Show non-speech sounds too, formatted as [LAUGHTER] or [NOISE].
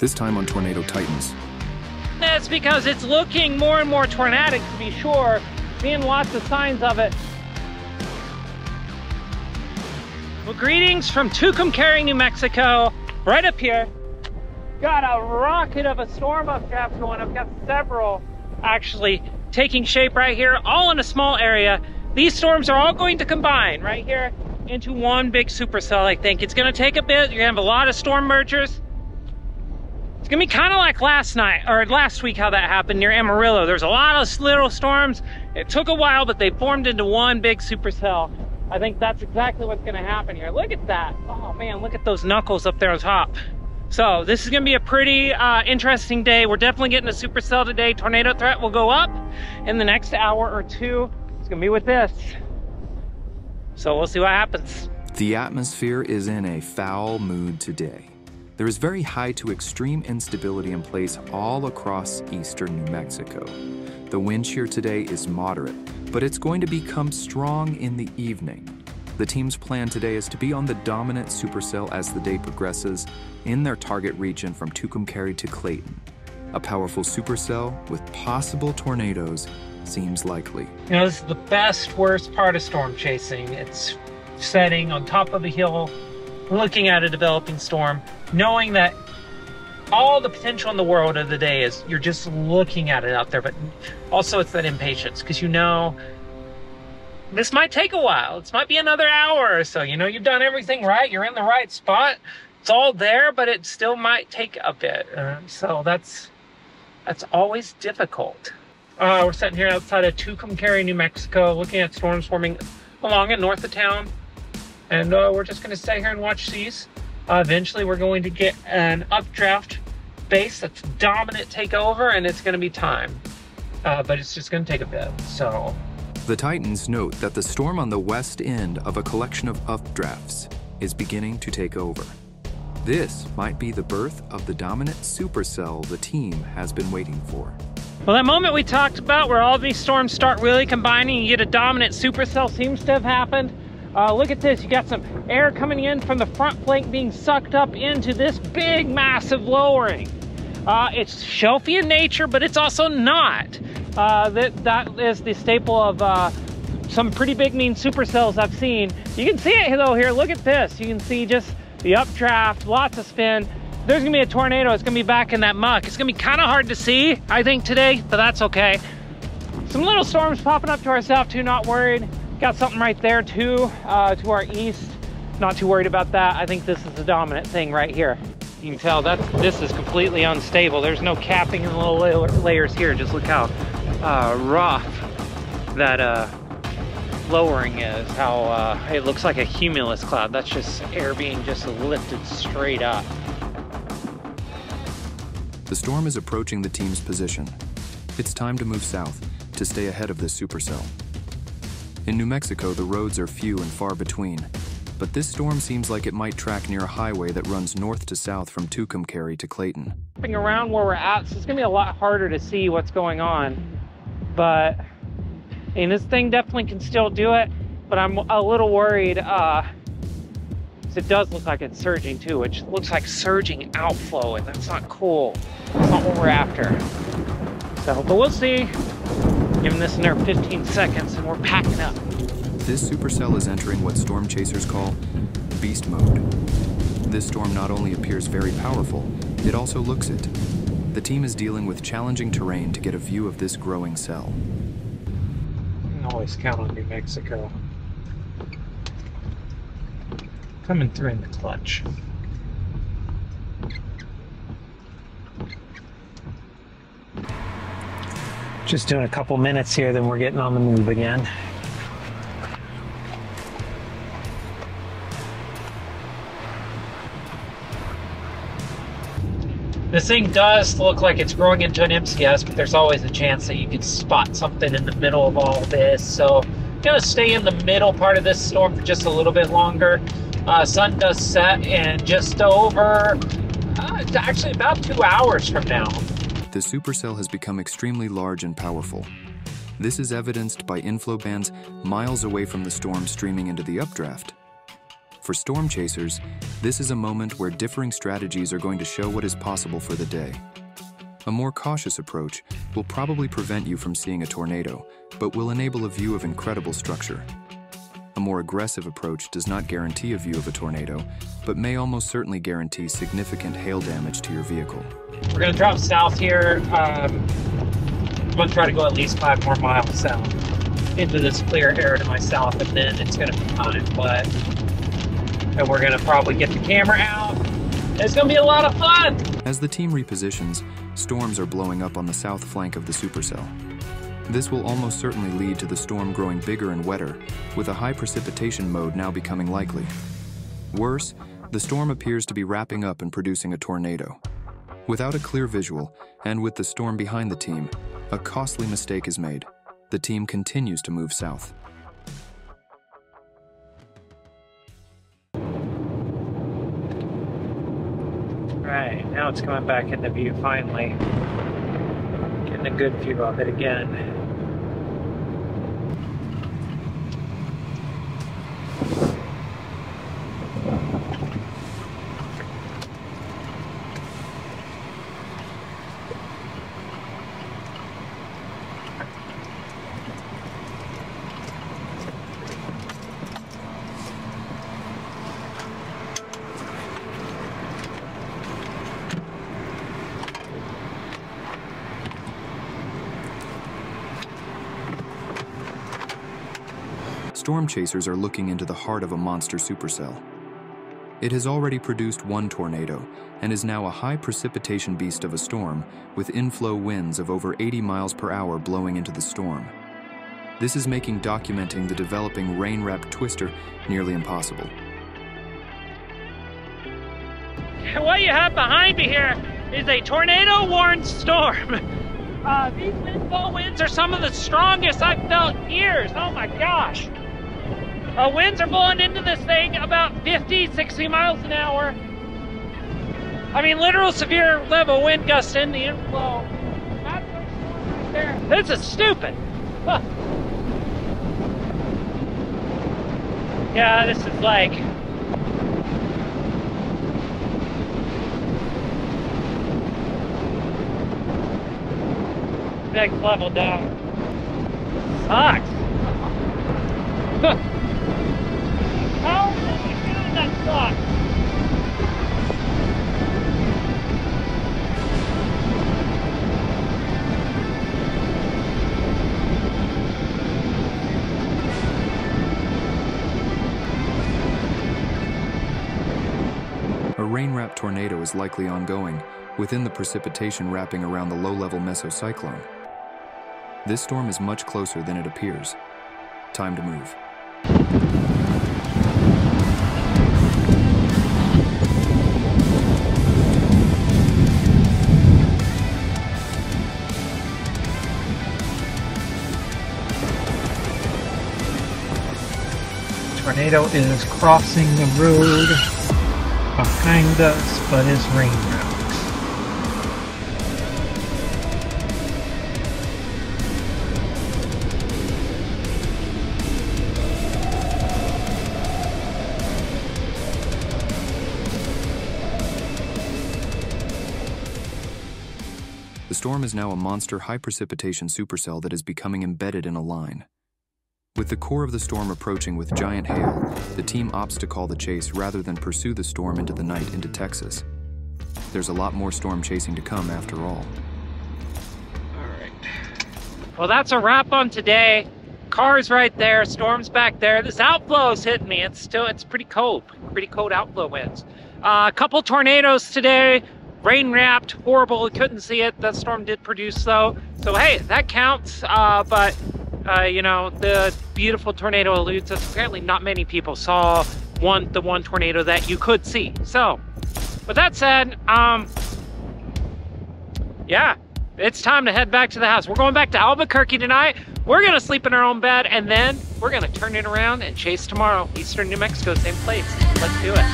This time on Tornado Titans. That's because it's looking more and more tornadic to be sure, seeing lots of signs of it. Well, greetings from Tucumcari, New Mexico, right up here. Got a rocket of a storm up updraft going. I've got several actually taking shape right here, all in a small area. These storms are all going to combine right here into one big supercell, I think. It's gonna take a bit. You're gonna have a lot of storm mergers. It's gonna be kind of like last night, or last week how that happened near Amarillo. There's a lot of little storms. It took a while, but they formed into one big supercell. I think that's exactly what's gonna happen here. Look at that. Oh man, look at those knuckles up there on top. So this is gonna be a pretty uh, interesting day. We're definitely getting a supercell today. Tornado threat will go up in the next hour or two. It's gonna be with this. So we'll see what happens. The atmosphere is in a foul mood today. There is very high to extreme instability in place all across eastern New Mexico. The wind shear today is moderate, but it's going to become strong in the evening. The team's plan today is to be on the dominant supercell as the day progresses in their target region from Tucumcari to Clayton. A powerful supercell with possible tornadoes seems likely. You know, this is the best, worst part of storm chasing. It's setting on top of a hill, looking at a developing storm, knowing that all the potential in the world of the day is you're just looking at it out there, but also it's that impatience because you know this might take a while. This might be another hour or so. You know, you've done everything right. You're in the right spot. It's all there, but it still might take a bit. Uh, so that's that's always difficult. Uh, we're sitting here outside of Tucumcari, New Mexico, looking at storms forming along and north of town. And uh, we're just going to stay here and watch these. Uh, eventually, we're going to get an updraft base that's dominant take over, and it's going to be time. Uh, but it's just going to take a bit. So. The Titans note that the storm on the west end of a collection of updrafts is beginning to take over. This might be the birth of the dominant supercell the team has been waiting for. Well, that moment we talked about where all these storms start really combining, you get a dominant supercell seems to have happened. Uh, look at this, you got some air coming in from the front flank being sucked up into this big, massive lowering. Uh, it's shelfy in nature, but it's also not. Uh, that, that is the staple of uh, some pretty big mean supercells I've seen. You can see it though here, look at this. You can see just the updraft, lots of spin there's gonna be a tornado, it's gonna be back in that muck. It's gonna be kind of hard to see, I think, today, but that's okay. Some little storms popping up to our south too, not worried. Got something right there too, uh, to our east. Not too worried about that. I think this is the dominant thing right here. You can tell that this is completely unstable. There's no capping in the little layers here. Just look how uh, rough that uh, lowering is, how uh, it looks like a cumulus cloud. That's just air being just lifted straight up. The storm is approaching the team's position. It's time to move south to stay ahead of this supercell. In New Mexico, the roads are few and far between, but this storm seems like it might track near a highway that runs north to south from Tucumcari to Clayton. Around where we're at, so it's gonna be a lot harder to see what's going on. But, and this thing definitely can still do it, but I'm a little worried uh, it does look like it's surging too, which looks like surging outflow, and that's not cool. That's not what we're after. So, but we'll see. Giving this another 15 seconds, and we're packing up. This supercell is entering what storm chasers call beast mode. This storm not only appears very powerful, it also looks it. The team is dealing with challenging terrain to get a view of this growing cell. You can always count on New Mexico coming through in the clutch. Just doing a couple minutes here, then we're getting on the move again. This thing does look like it's growing into an MCS, but there's always a chance that you could spot something in the middle of all this. So I'm gonna stay in the middle part of this storm for just a little bit longer. Uh, sun does set in just over, uh, actually about two hours from now. The supercell has become extremely large and powerful. This is evidenced by inflow bands miles away from the storm streaming into the updraft. For storm chasers, this is a moment where differing strategies are going to show what is possible for the day. A more cautious approach will probably prevent you from seeing a tornado, but will enable a view of incredible structure. A more aggressive approach does not guarantee a view of a tornado, but may almost certainly guarantee significant hail damage to your vehicle. We're gonna drop south here. Um, I'm gonna try to go at least five more miles south into this clear area to my south, and then it's gonna be fine. But and we're gonna probably get the camera out. It's gonna be a lot of fun. As the team repositions, storms are blowing up on the south flank of the supercell. This will almost certainly lead to the storm growing bigger and wetter, with a high precipitation mode now becoming likely. Worse, the storm appears to be wrapping up and producing a tornado. Without a clear visual, and with the storm behind the team, a costly mistake is made. The team continues to move south. Right, now it's coming back into view finally. Getting a good view of it again. Storm chasers are looking into the heart of a monster supercell. It has already produced one tornado and is now a high precipitation beast of a storm with inflow winds of over 80 miles per hour blowing into the storm. This is making documenting the developing rain wrapped twister nearly impossible. What you have behind me here is a tornado warned storm. [LAUGHS] Uh, these wind winds are some of the strongest I've felt in years. Oh my gosh. Uh, winds are blowing into this thing about 50, 60 miles an hour. I mean, literal severe level wind gusts in the inflow. This is stupid. Huh. Yeah, this is like next level down. Sucks. [LAUGHS] A rain wrapped tornado is likely ongoing, within the precipitation wrapping around the low level mesocyclone. This storm is much closer than it appears. Time to move. Tornado is crossing the road behind us, but is rain wrapped. The storm is now a monster high precipitation supercell that is becoming embedded in a line. With the core of the storm approaching with giant hail, the team opts to call the chase rather than pursue the storm into the night into Texas. There's a lot more storm chasing to come after all. Alright. Well, that's a wrap on today. Car's right there, storm's back there. This outflow's hitting me. It's still, it's pretty cold. Pretty cold outflow winds. Uh, a couple tornadoes today. Rain wrapped, horrible. Couldn't see it. That storm did produce though. So hey, that counts. Uh, but uh, you know, the beautiful tornado eludes us. Apparently, not many people saw one the one tornado that you could see. So, with that said, um, yeah, it's time to head back to the house. We're going back to Albuquerque tonight. We're gonna sleep in our own bed, and then we're gonna turn it around and chase tomorrow. Eastern New Mexico, same place. Let's do it.